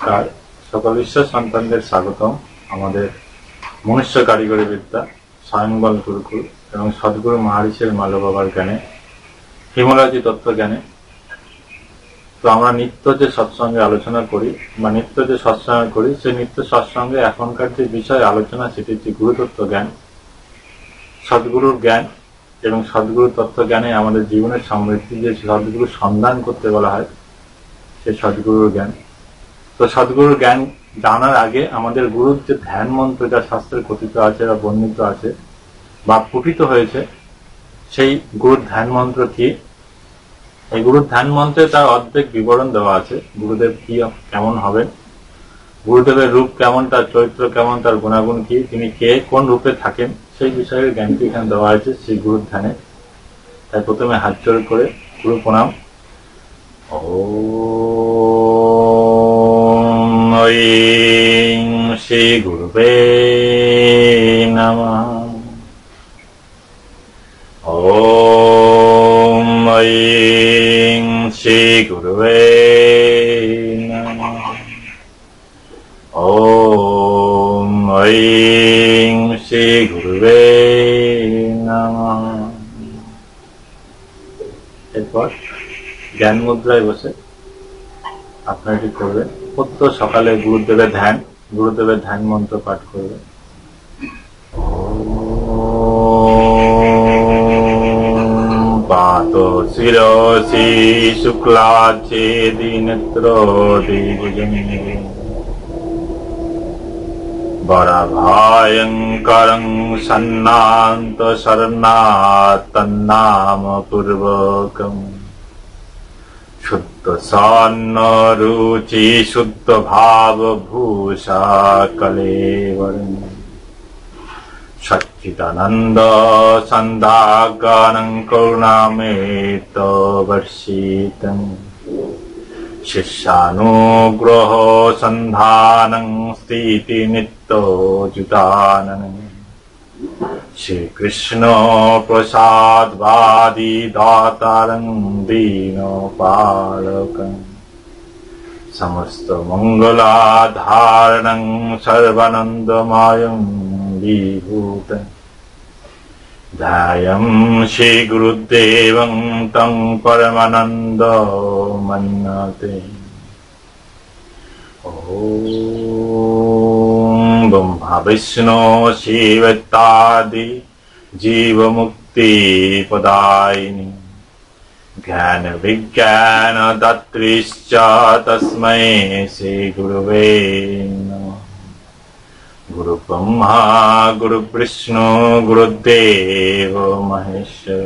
নমস্কার সকল বিশ্ব সন্তানদের স্বাগতম আমাদের মনুষ্য কারিগরি বিদ্যা, স্বয়ংবল গুরুকুল এবং সদ্গুরু মহারিষের মাল্য বাবার জ্ঞানে হিমোলজি তত্ত্ব জ্ঞানে। তো আমরা নিত্য যে সৎসঙ্গে আলোচনা করি বা নিত্য যে সৎসঙ্গে করি, সেই নিত্য সৎসঙ্গে এখনকার যে বিষয় আলোচনা, সেটি হচ্ছে গুরুতত্ত্ব জ্ঞান। সদ্গুরুর জ্ঞান এবং সদ্গুরু তত্ত্ব জ্ঞানে আমাদের জীবনের সমৃদ্ধি যে সদ্গুরু সন্ধান করতে বলা হয় সেই সদ্গুরুর জ্ঞান। তো সদ্গুরুর জ্ঞান জানার আগে আমাদের গুরুর যে ধ্যান মন্ত্র, যা শাস্ত্রে কথিত আছে বা বর্ণিত আছে বা পুটিত হয়েছে, সেই গুরুর ধ্যান মন্ত্র কি? এই গুরুর ধ্যান মন্ত্রে তার অর্ধেক বিবরণ দেওয়া আছে, গুরুদেব কি কেমন হবেন? গুরুদেবের রূপ কেমন, তার চরিত্র কেমন, তার গুণাগুণ কি, তিনি কে, কোন রূপে থাকেন, সেই বিষয়ের জ্ঞানটি এখানে দেওয়া হয়েছে সেই গুরুর ধ্যানে। তাই প্রথমে হাত করে গুরু প্রণাম। ॐ ऐं श्रीगुरुवे नमः ॐ ऐं श्रीगुरुवे नमः ॐ ऐं শ্রীগুরুবে নমঃ এরপর জ্ঞান মুদ্রায় বসে আপনারা এটি করবেন প্রত্যেক সকালে গুরুদেবের ধ্যান গুরুদেবের ধ্যান মন্ত্র পাঠ করবে। পাতো শিরসি শুক্লা ছেদিনেত্র বরাভয়ঙ্করং সন্নান্ত শরণাত্তন্নাম পূর্বকম। शुद्धसान्नरुचि शुद्धभावभूषा कलेवरम् सच्चिदानन्द सन्दागानं करुणामेतवर्षितम् शिष्यानुग्रह सन्धानं स्थितिनित्यजुतानन् श्रीकृष्णो प्रसाद्वादिदातारं वीण पारकम् समस्तमङ्गलाधारणं सर्वानन्दमायं विभूतम् ध्यायं श्रीगुरुदेवं तं परमानन्द मन्यते ओ विष्णु शिवत्तादि जीवमुक्तिपदायिनि ज्ञानविज्ञानदात्रीश्च तस्मै श्रीगुरुवे गुरुब्रह्मा गुरुविष्णु गुरुदेव महेश्वर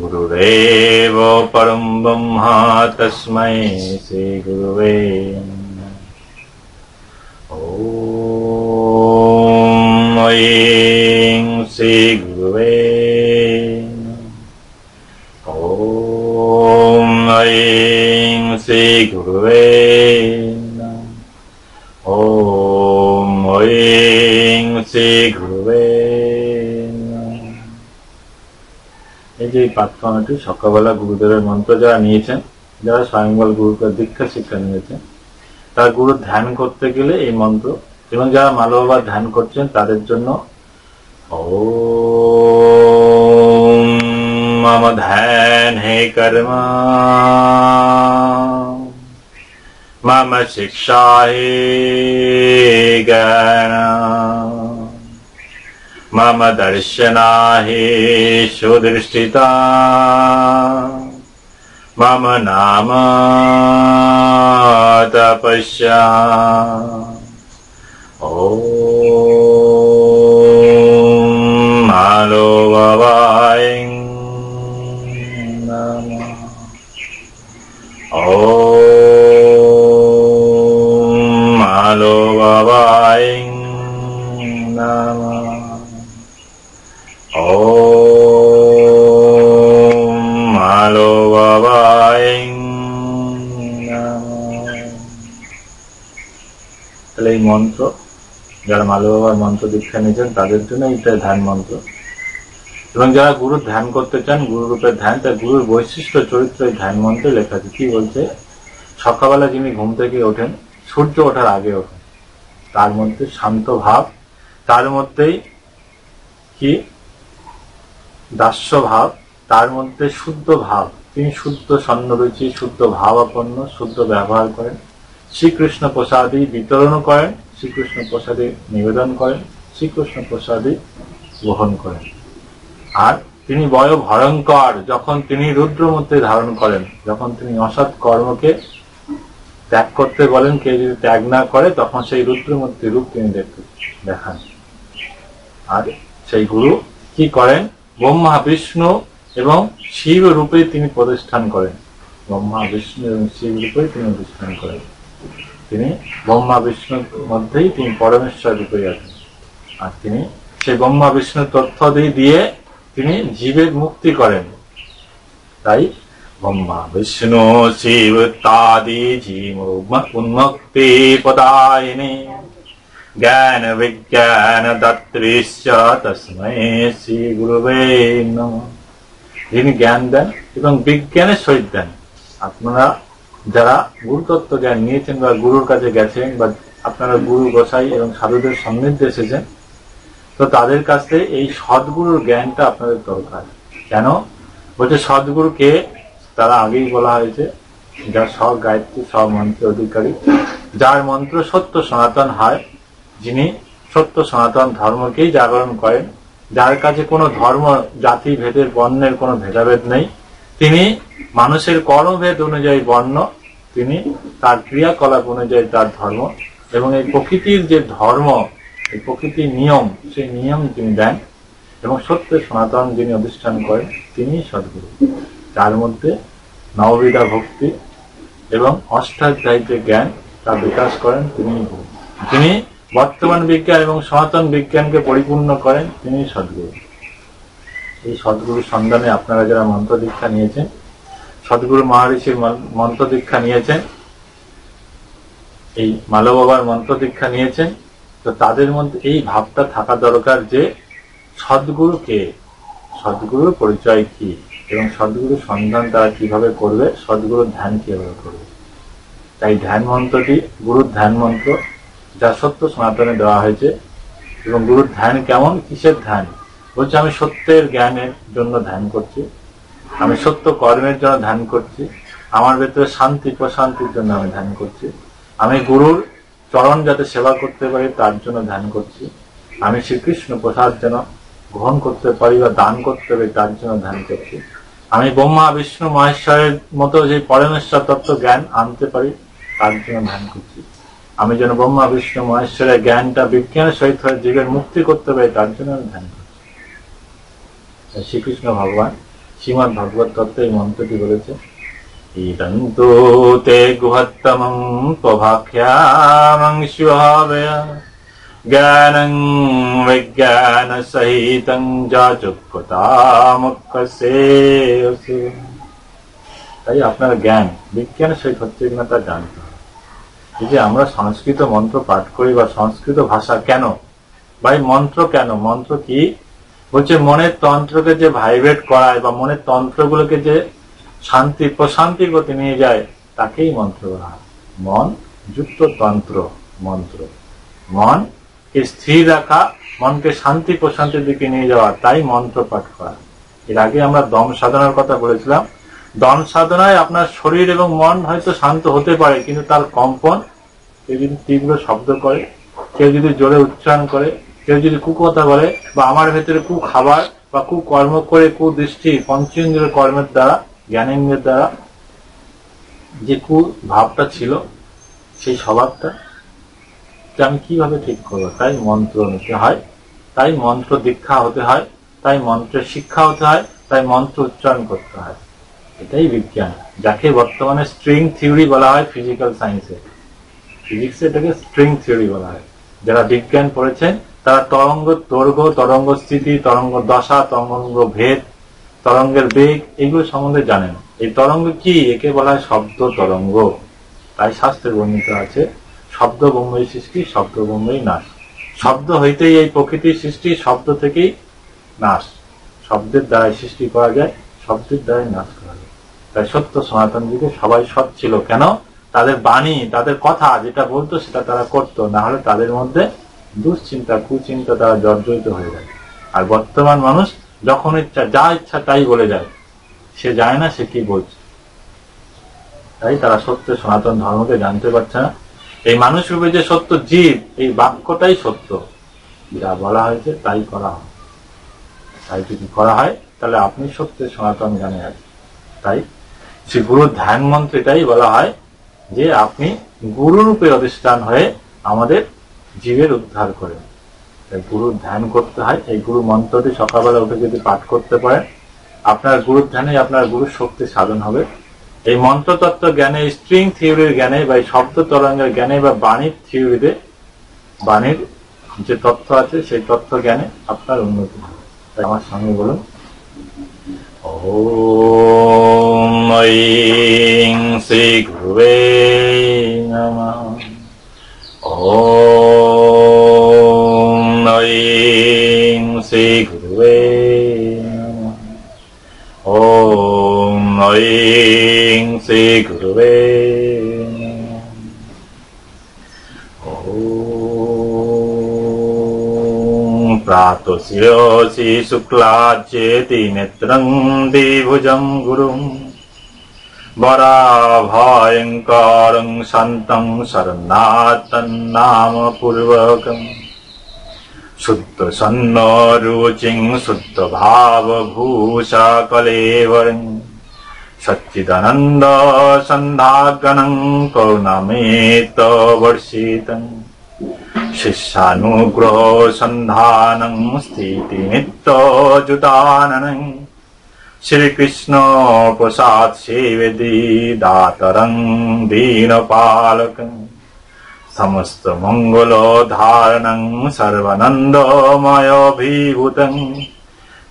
गुरुरेव परं ब्रह्मा तस्मै श्रीगुरुवे ॐ ऐं श्रीगुरुवे ॐ ऐं श्रीगुरुवे ॐ ऐं শ্রীগুরুবে এই যে এই প্রার্থনাটি সকালবেলা গুরুদেবের মন্ত্র যারা নিয়েছেন যারা স্বয়ংবল গুরুকে দীক্ষা শিক্ষা নিয়েছেন তার গুরু ধ্যান করতে গেলে এই মন্ত্র এবং যারা মালবাবা ধ্যান করছেন, তাদের জন্য মাম ধ্যান হে কর্ম। মাম শিক্ষা হে জ্ঞান। মম দর্শনা হে সুদৃষ্টিতা। মাম নাম তপস্যা। Om Alo Baba Nam Om Alo Baba Nam Om Alo Baba Nam Play one drop. যারা মালো বাবার মন্ত্র দীক্ষা নিয়েছেন, তাদের জন্য এটা ধ্যান মন্ত্র। এবং যারা গুরুর ধ্যান করতে চান গুরু রূপের ধ্যান, তার গুরুর বৈশিষ্ট্য, চরিত্র এই ধ্যান মন্ত্রে লেখা আছে। কি বলছে? সকালবেলা যিনি ঘুম থেকে ওঠেন, সূর্য ওঠার আগে ওঠেন। তার মধ্যে শান্ত ভাব, তার মধ্যেই কি? দাস্য ভাব তার মধ্যে শুদ্ধ ভাব। তিনি শুদ্ধ স্বর্ণরুচি, শুদ্ধ ভাবাপন্ন, শুদ্ধ ব্যবহার করেন। শ্রীকৃষ্ণ প্রসাদী বিতরণ করেন। শ্রীকৃষ্ণ প্রসাদী নিবেদন করেন শ্রীকৃষ্ণ প্রসাদী গ্রহণ করেন। আর তিনি বয় ভয়ঙ্কর যখন তিনি রুদ্রমূর্তি ধারণ করেন, যখন তিনি অসৎ কর্মকে ত্যাগ করতে বলেন, কেউ যদি ত্যাগ না করে, তখন সেই রুদ্রমূর্তি রূপ তিনি দেখতে দেখান। আর সেই গুরু কি করেন? ব্রহ্মা, বিষ্ণু এবং শিব রূপে তিনি প্রতিষ্ঠান করেন। ব্রহ্মা, বিষ্ণু এবং শিব রূপে তিনি প্রতিষ্ঠান করেন। তিনি ব্রহ্মা, বিষ্ণুর মধ্যেই তিনি পরমেশ্বর রূপে আছেন। আর তিনি সেই ব্রহ্মা বিষ্ণু তথ্য দিয়ে তিনি জীবের মুক্তি করেন। তাই ব্রহ্মা, বিষ্ণু, শিব, তাদি, জীব উন্মুক্তি পদায়িনী, জ্ঞান, বিজ্ঞান, দাত্রীশ্চ তসময় শ্রী গুরুবে নমঃ। যিনি জ্ঞান দেন এবং বিজ্ঞানের সহিত দেন। আপনারা যারা গুরুতত্ত্ব জ্ঞান নিয়েছেন বা গুরুর কাছে গেছেন বা আপনারা গুরু, গোসাই এবং সাধুদের সান্নিধ্যে এসেছেন, তো তাদের কাছে এই সদ্গুরুর জ্ঞানটা আপনাদের দরকার। কেন? বলছে সদ্গুরুকে তারা আগেই বলা হয়েছে যার সব গায়ত্রী সব মন্ত্রের অধিকারী, যার মন্ত্র সত্য সনাতন হয়, যিনি সত্য সনাতন ধর্মকেই জাগরণ করেন, যার কাছে কোনো ধর্ম, জাতি, ভেদের, বর্ণের কোনো ভেদাভেদ নেই, তিনি মানুষের কর্মভেদ অনুযায়ী বর্ণ, তিনি তার ক্রিয়াকলাপ অনুযায়ী তার ধর্ম, এবং এই প্রকৃতির যে ধর্ম, এই প্রকৃতির নিয়ম, সেই নিয়ম তিনি দেন, এবং সত্য সনাতন যিনি অধিষ্ঠান করেন তিনি সদ্গুরু। তার মধ্যে নববিধা ভক্তি এবং অষ্টাধ্যায়িক যে জ্ঞান তা বিকাশ করেন তিনি তিনি বর্তমান বিজ্ঞান এবং সনাতন বিজ্ঞানকে পরিপূর্ণ করেন তিনি সদ্গুরু। এই সদ্গুরু সন্ধানে আপনারা যারা মন্ত্র দীক্ষা নিয়েছেন সদ্গুরু মহারিষির মন- মন্ত্র দীক্ষা নিয়েছেন। এই মালো বাবার মন্ত্র দীক্ষা নিয়েছেন। তো তাদের মধ্যে এই ভাবটা থাকা দরকার যে সদ্গুরুকে, সদ্গুরুর পরিচয় কি এবং সদ্গুরুর সন্ধান তারা কীভাবে করবে, সদ্গুরুর ধ্যান কীভাবে করবে। তাই ধ্যান মন্ত্রটি গুরুর ধ্যান মন্ত্র যা সত্য সনাতনে দেওয়া হয়েছে এবং গুরুর ধ্যান কেমন, কিসের ধ্যান? বলছে, আমি সত্যের জ্ঞানের জন্য ধ্যান করছি। আমি সত্য কর্মের জন্য ধ্যান করছি। আমার ভেতরে শান্তি, প্রশান্তির জন্য আমি ধ্যান করছি। আমি গুরুর চরণ যাতে সেবা করতে পারি, তার জন্য ধ্যান করছি। আমি শ্রীকৃষ্ণ প্রসাদ যেন গ্রহণ করতে পারি বা দান করতে পারি, তার জন্য ধ্যান করছি। আমি ব্রহ্মা, বিষ্ণু, মহেশ্বরের মতো যে পরমেশ্বর তত্ত্ব জ্ঞান আনতে পারি, তার জন্য ধ্যান করছি। আমি যেন ব্রহ্মা, বিষ্ণু, মহেশ্বরের জ্ঞানটা বিজ্ঞানের সহিত জীবের মুক্তি করতে পারি, তার জন্য আমি ধ্যান করছি। শ্রীকৃষ্ণ ভগবান। শ্রীমদ ভগবত তত্ত্বে এই মন্ত্রটি বলেছে তে জ্ঞানং বিজ্ঞান সহিতং যাচুক্তামুক্তসে তাই আপনার জ্ঞান, বিজ্ঞানের সহিত হচ্ছে কিনা তা জানতে হবে। যে আমরা সংস্কৃত মন্ত্র পাঠ করি বা সংস্কৃত ভাষা কেন, বা মন্ত্র কেন, মন্ত্র কি বলছে, মনের তন্ত্রকে যে ভাইব্রেট করায় বা মনের তন্ত্রগুলোকে যে শান্তি প্রশান্তির গতি নিয়ে যায়, তাকেই মন্ত্র বলা মন যুক্ত তন্ত্র, মন্ত্র। মন কে স্থির রাখা, মনকে শান্তি, প্রশান্তির দিকে নিয়ে যাওয়া, তাই মন্ত্র পাঠ করা। এর আগে আমরা দম সাধনার কথা বলেছিলাম। দম সাধনায় আপনার শরীর এবং মন হয়তো শান্ত হতে পারে, কিন্তু তার কম্পন কেউ যদি তীব্র শব্দ করে, কেউ যদি জোরে উচ্চারণ করে কেউ যদি কুকথা বলে বা আমার ভেতরে কু খাবার বা কু কর্ম করে কু দৃষ্টি পঞ্চেন্দ্রের কর্মের দ্বারা, জ্ঞানেন্দ্রের দ্বারা যে কু ভাবটা ছিল, সেই স্বভাবটা আমি কীভাবে ঠিক করব? তাই মন্ত্র নিতে হয়, তাই মন্ত্র দীক্ষা হতে হয়, তাই মন্ত্রের শিক্ষা হতে হয়, তাই মন্ত্র উচ্চারণ করতে হয়। এটাই বিজ্ঞান, যাকে বর্তমানে স্ট্রিং থিওরি বলা হয় ফিজিক্যাল সায়েন্সে ফিজিক্সে এটাকে স্ট্রিং থিওরি বলা হয়। যারা বিজ্ঞান পড়েছেন তারা তরঙ্গ দৈর্ঘ্য তরঙ্গ স্থিতি, তরঙ্গ দশা, তরঙ্গ ভেদ, তরঙ্গের বেগ, এগুলো সম্বন্ধে জানেন। এই তরঙ্গ কি? একে বলা হয় শব্দ তরঙ্গ। তাই শাস্ত্রে বর্ণিত আছে, শব্দ বোম্বই সৃষ্টি, শব্দ বোম্বই নাশ। শব্দ হইতেই এই প্রকৃতির সৃষ্টি, শব্দ থেকেই নাশ। শব্দের দ্বারাই সৃষ্টি করা যায়, শব্দের দ্বারাই নাশ করা যায়। তাই সত্য সনাতন যুগে সবাই সৎ ছিল। কেন? তাদের বাণী, তাদের কথা, যেটা বলতো, সেটা তারা করতো। না হলে তাদের মধ্যে দুশ্চিন্তা, কুচিন্তা তারা জর্জরিত হয়ে যায়। আর বর্তমান মানুষ যখন ইচ্ছা, যা ইচ্ছা তাই বলে যায়। সে যায় না, সে কি বলছে? তাই তারা সত্য, সনাতন ধর্মকে জানতে পারছে না। এই মানুষ রূপে যে সত্য, জীব, এই বাক্যটাই সত্য। যা বলা হয়েছে তাই করা হয়। তাই যদি করা হয়, তাহলে আপনি সত্যের সনাতন জানে আছেন। তাই শ্রী গুরুর ধ্যান মন্ত্র এটাই বলা হয় যে, আপনি গুরুরূপে অধিষ্ঠান হয়ে আমাদের জীবের উদ্ধার করেন গুরুর ধ্যান করতে হয় এই গুরু মন্ত্রটি সকালবেলা উঠে যদি পাঠ করতে পারেন আপনার গুরুর ধ্যানে আপনার গুরুর শক্তি সাধন হবে এই মন্ত্রতত্ত্ব জ্ঞানে স্ট্রিং থিওরির জ্ঞানে বা এই শব্দ তরঙ্গের জ্ঞানে বা বাণীর থিওরিতে বাণীর যে তথ্য আছে সেই তথ্য জ্ঞানে আপনার উন্নতি হবে তাই আমার সঙ্গে বলুন ॐ ऐं श्रीगुरुवे नमः ॐ नमः ॐ ऐं श्रीगुरुवे ॐ प्रातुशिरोसि शुक्लाच्येति नेत्रं द्विभुजं गुरुम् वराभयङ्कारं सन्तं शरणात्तन्नाम पूर्वकम् शुद्धसन्न रुचिं शुद्ध भावभूषा कलेवरिन् सच्चिदानन्द सन्धागणं करुणमेत वर्षितम्। शिष्यानुग्रह सन्धानं स्थितिनित्तजुदाननम् श्रीकृष्ण सात् सेवे दीनपालकम्। समस्तमङ्गल धारणं सर्वनन्दोमयोभिभूतं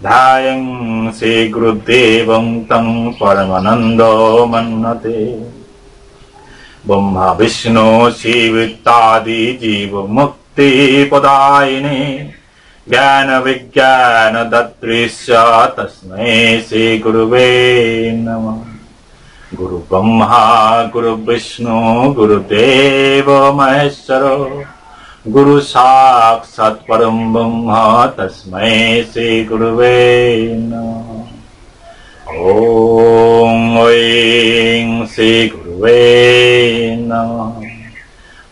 ध्यायम् श्रीगुरुदेवं तं परमानन्द मन्यते ब्रह्मा विष्णुसीवित्तादि जीवमुक्तिपुदायिने ज्ञानविज्ञान दत्रीश्च तस्मै श्रीगुरुवे नमः। गुरु ब्रह्मा, गुरु विष्णु गुरुदेव महेश्वर। गुरु साक्षात् परम ब्रह्म, तस्मै श्री गुरुवे ओम ऐं श्री गुरुवे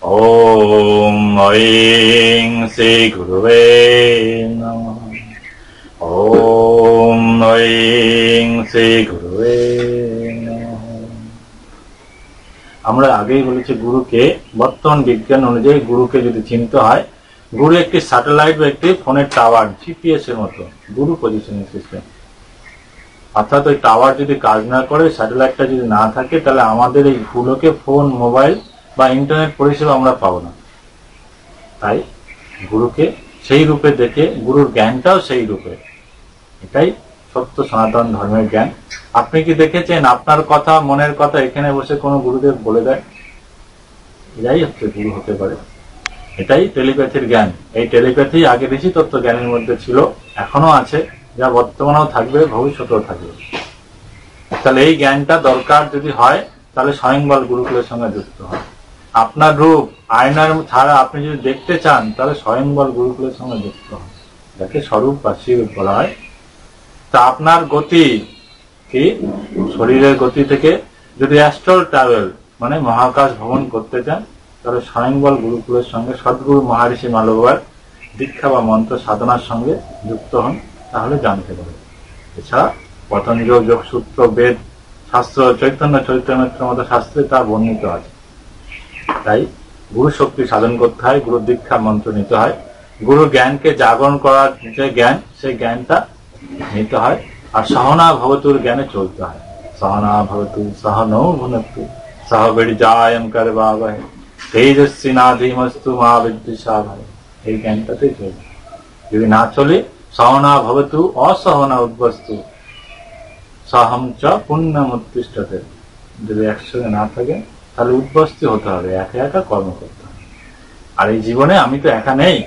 ओम ऐं श्री गुरुवे ओम ऐं श्री गुरु আমরা আগেই বলেছি গুরুকে, বর্তমান বিজ্ঞান অনুযায়ী গুরুকে যদি চিনতে হয়, গুরু একটি স্যাটেলাইট বা একটি ফোনের টাওয়ার জিপিএস এর মতো, গুরু পজিশনিং সিস্টেম অর্থাৎ ওই টাওয়ার যদি কাজ না করে স্যাটেলাইটটা যদি না থাকে, তাহলে আমাদের এই গুলোকে ফোন মোবাইল বা ইন্টারনেট পরিষেবা আমরা পাবো না। তাই গুরুকে সেই রূপে দেখে, গুরুর জ্ঞানটাও সেই রূপে। এটাই সত্য সনাতন ধর্মের জ্ঞান। আপনি কি দেখেছেন আপনার কথা, মনের কথা এখানে বসে কোনো গুরুদেব বলে দেয়? এটাই হচ্ছে গুরু হতে পারে। এটাই টেলিপ্যাথির জ্ঞান। এই টেলিপ্যাথি আগে বেশি তত্ত্ব জ্ঞানের মধ্যে ছিল এখনও আছে, যা বর্তমানেও থাকবে, ভবিষ্যতেও থাকবে। তাহলে এই জ্ঞানটা দরকার যদি হয়, তাহলে স্বয়ংবল গুরুকুলের সঙ্গে যুক্ত হয় আপনার রূপ, আয়নার ছাড়া আপনি যদি দেখতে চান, তাহলে স্বয়ংবল গুরুকুলের সঙ্গে যুক্ত হয় যাকে স্বরূপ বা শিরূপ বলা হয়। তা আপনার গতি কি? শরীরের গতি থেকে যদি অ্যাস্ট্রল ট্রাভেল মানে মহাকাশ ভ্রমণ করতে চান, তাহলে স্বয়ংবল গুরুকুলের সঙ্গে সদ্গুরু মহারিষি মালবার দীক্ষা বা মন্ত্র সাধনার সঙ্গে যুক্ত হন, তাহলে জানতে পারবে এছাড়া পতঞ্জল যোগসূত্র, বেদ, শাস্ত্র, চৈতন্য চৈতন্যের মতো শাস্ত্রে তা বর্ণিত আছে। তাই গুরু শক্তি সাধন করতে হয়, গুরু দীক্ষা মন্ত্র নিতে হয়। গুরু জ্ঞানকে জাগরণ করার যে জ্ঞান, সেই জ্ঞানটা নিতে হয়। আর সহনা ভবতুর জ্ঞানে চলতে হয়। সহনা ভবতু সহনৌ ভুনতু সহ বিড়জায়ম করবাবহে, তেজস্বী না ধীমস্তু মা বিদ্যুষা ভাই এই জ্ঞানটাতে চলবে যদি না চলে, সহনা ভবতু অসহনা উদ্বস্তু। সহম চ পুণ্যম উৎকৃষ্টতে যদি একসঙ্গে না থাকে, তাহলে উদ্বস্তি হতে হবে। একা একা কর্ম করতে হবে। আর এই জীবনে আমি তো একা নেই।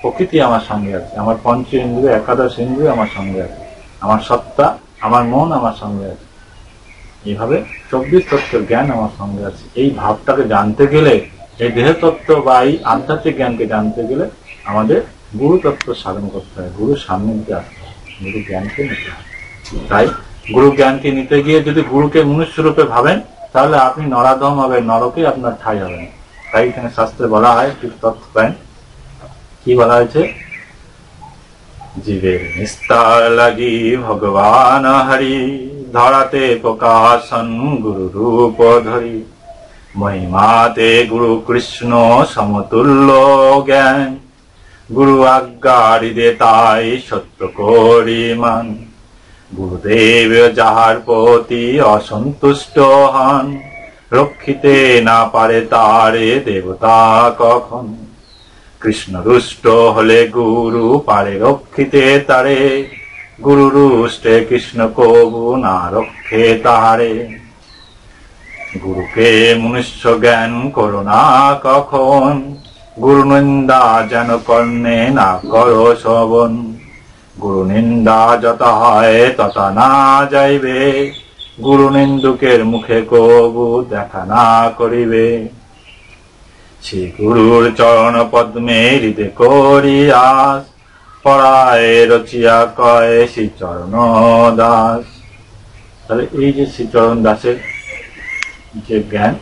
প্রকৃতি আমার সঙ্গে আছে, আমার পঞ্চ ইন্দ্রিয় একাদশ ইন্দ্রিয় আমার সঙ্গে আছে, আমার সত্তা, আমার মন আমার সঙ্গে আছে। এইভাবে চব্বিশ তত্ত্বের জ্ঞান আমার সঙ্গে আছে। এই ভাবটাকে জানতে গেলে, এই দেহ তত্ত্ব বা এই আধ্যাত্মিক জ্ঞানকে জানতে গেলে আমাদের গুরু তত্ত্ব সাধন করতে হয় গুরু সামনে দিতে আসতে হয়, গুরু জ্ঞানকে নিতে হয়। তাই গুরু জ্ঞানকে নিতে গিয়ে যদি গুরুকে মনুষ্য রূপে ভাবেন, তাহলে আপনি নরাধম হবে নরকে আপনার ঠাই হবে না তাই এখানে শাস্ত্রে বলা হয় তত্ত্ব পায় কি বলা হয়েছে? জীবের নিস্তার লাগি ভগবান হরি, ধরাতে প্রকাশন গুরু রূপ ধরি। মহিমাতে গুরু কৃষ্ণ সমতুল্য জ্ঞান। গুরু আজ্ঞারি দে তাই সত্য করি মান গুরুদেব যাহার প্রতি অসন্তুষ্ট হন, রক্ষিতে না পারে তারে দেবতা কখন? কৃষ্ণ রুষ্ট হলে গুরু পারে রক্ষিতে তারে। গুরু রুষ্টে কৃষ্ণ কবু না রক্ষে তাহারে। গুরুকে মনুষ্য জ্ঞান করো না কখন। গুরু নিন্দা যেন কর্ণে না করো শ্রবণ গুরু নিন্দা যত হয় তত না যাইবে। গুরু নিন্দুকের মুখে কবু দেখা না করিবে। শ্রী গুরুর চরণ পদ্মে হৃদে করিয়াস, পড়ায়, রচিয়া, কয় শ্রী চরণ দাস তাহলে এই যে শ্রী চরণ দাসের যে জ্ঞান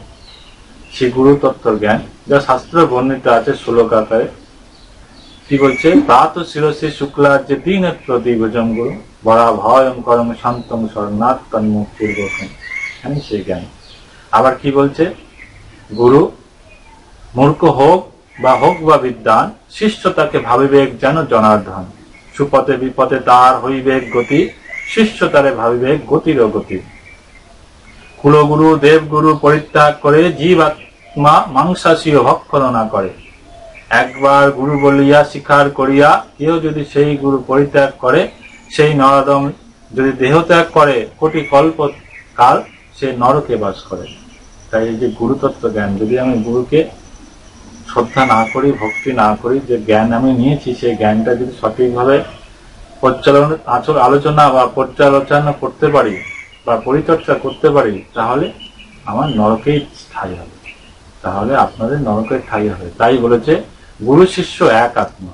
শ্রী গুরু তত্ত্বর জ্ঞান, যা শাস্ত্র বর্ণিত আছে শ্লোক আকারে, কি বলছে? প্রাত শিরসে শুক্লার যে দীনত্র দিবজম গুরু বড়া ভয়ঙ্করম শান্তম শরণাথ তন্মুখ পূর্বকম এখানে সেই জ্ঞান। আবার কি বলছে? গুরু মূর্খ হোক বা হোক বা বিদ্যান শিষ্য তাকে ভাবিবেক যেন জনার্ধন সুপথে বিপথে তার হইবেক গতি শিষ্য তারে ভাবিবেক গতির গতি। কুলগুরু, দেবগুরু পরিত্যাগ করে জীব আত্মা মাংসাশীয় ভক্ষণ না করে। একবার গুরু বলিয়া স্বীকার করিয়া কেউ যদি সেই গুরু পরিত্যাগ করে, সেই নরদম যদি দেহত্যাগ করে, কোটি কল্প কাল সে নরকে বাস করে। তাই এই যে গুরুতত্ত্ব জ্ঞান যদি আমি গুরুকে শ্রদ্ধা না করি, ভক্তি না করি, যে জ্ঞান আমি নিয়েছি, সেই জ্ঞানটা যদি সঠিকভাবে পরিচালনা আচর, আলোচনা বা পর্যালোচনা করতে পারি বা পরিচর্যা করতে পারি, তাহলে আমার নরকেই স্থায়ী হবে। তাহলে আপনাদের নরকের ঠাই হবে। তাই বলেছে, গুরু শিষ্য এক আত্মা।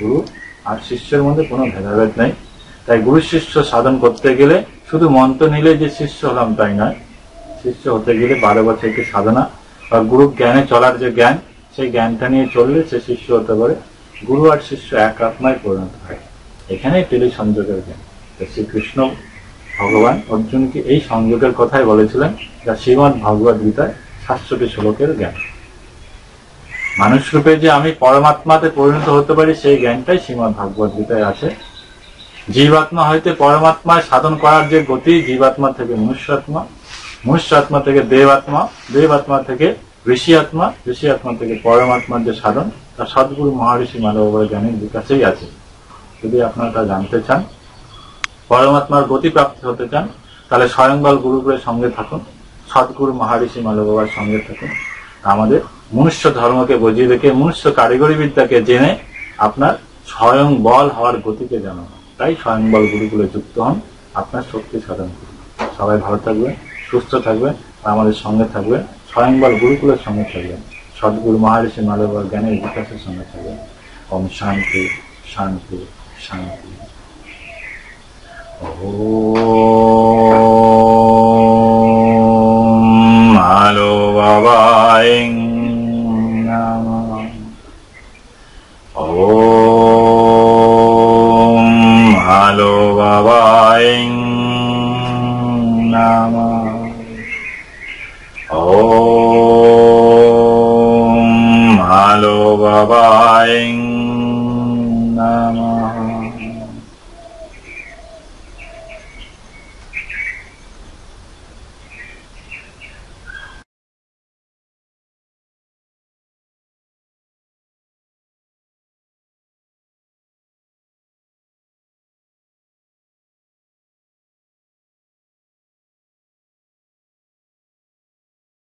গুরু আর শিষ্যের মধ্যে কোনো ভেদাভেদ নেই। তাই গুরু শিষ্য সাধন করতে গেলে শুধু মন্ত্র নিলে যে শিষ্য হলাম তাই নয়। শিষ্য হতে গেলে বারো বছরকে সাধনা বা গুরু জ্ঞানে চলার যে জ্ঞান সেই জ্ঞানটা নিয়ে চললে সে শিষ্য হতে পারে, গুরু আর শিষ্য এক আত্মায় পরিণত হয়। এখানেই টেলি সংযোগের জ্ঞান। শ্রীকৃষ্ণ ভগবান অর্জুনকে এই সংযোগের কথাই বলেছিলেন যা শ্রীমদ ভগবত গীতায় সাতশোটি শ্লোকের জ্ঞান। মানুষ রূপে যে আমি পরমাত্মাতে পরিণত হতে পারি, সেই জ্ঞানটাই শ্রীমদ ভাগবত গীতায় আছে জীবাত্মা হইতে পরমাত্মায় সাধন করার যে গতি, জীবাত্মা থেকে মনুষ্যাত্মা মনুষ্যাত্মা থেকে দেবাত্মা দেবাত্মা থেকে ঋষি আত্মা ঋষি আত্মা থেকে পরমাত্মার যে সাধন, তা সদ্গুরু মহারিষি মানব জ্ঞানের বিকাশেই আছে। যদি আপনারা তা জানতে চান, পরমাত্মার গতি প্রাপ্তি হতে চান, তাহলে স্বয়ংবল গুরুগুরের সঙ্গে থাকুন, সদ্গুরু মহারিষি মালবাবার সঙ্গে থাকুন আমাদের মনুষ্য ধর্মকে বুঝিয়ে রেখে, মনুষ্য কারিগরি বিদ্যাকে জেনে আপনার স্বয়ং বল হওয়ার গতিকে জানানো। তাই স্বয়ং বল গুরুগুলো যুক্ত হন, আপনার শক্তি সাধন করুন। সবাই ভালো থাকবেন, সুস্থ থাকবেন আমাদের সঙ্গে থাকবেন। স্বয়ং বল গুরুকুলের সঙ্গে থাকবেন সদ্গুরু মহারিষি মালব জ্ঞানের বিকাশের সঙ্গে থাকবেন ওম শান্তি শান্তি শান্তি। ওম আলো বাবাই নমঃ। ওম আলো বাবাই নমঃ ওম আলো বাবাই